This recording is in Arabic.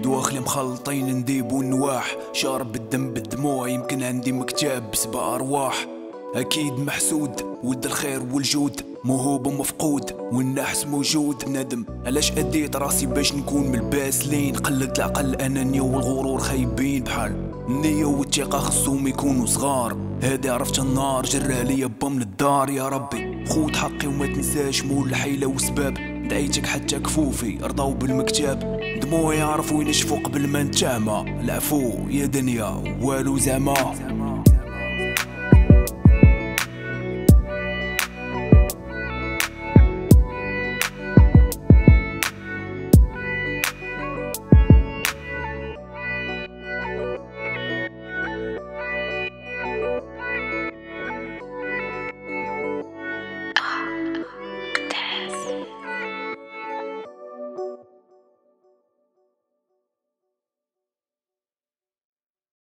دواخلي مخلطين نديب ونواح. شارب الدم بالدموع يمكن عندي مكتاب بسبع أرواح. أكيد محسود ود الخير والجود. موهوب ومفقود والنحس موجود. ندم علاش أديت راسي باش نكون من الباسلين قلت العقل الأنانية والغرور خايبين. بحال النية والثقة خصهم يكونوا صغار. هادي عرفت النار جرى ليا با من الدار يا ربي خود حقي وما تنساش. مول الحيلة وسباب دعيتك حتى كفوفي. رضاو بالمكتاب. دموعي عرفوا ينشفوا قبل ما نتعمى العفو يا دنيا والو زعما.